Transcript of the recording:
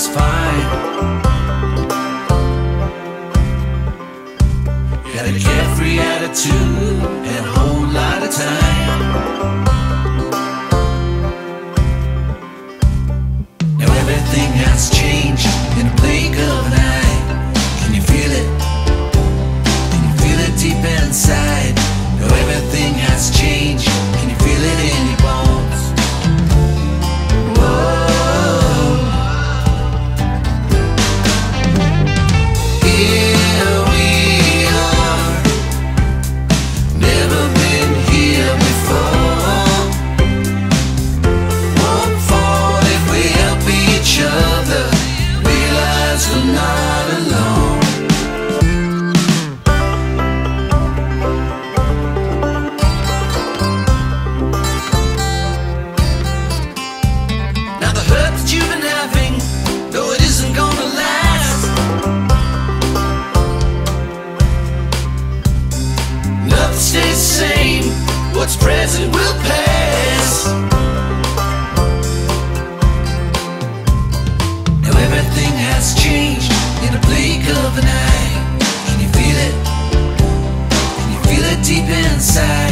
was fine. Had a carefree attitude and a whole lot of time. Now everything has changed. that you've been having, it isn't gonna last. Nothing stays the same, what's present will pass. Now everything has changed in blink of an eye, you feel it, you feel it deep inside.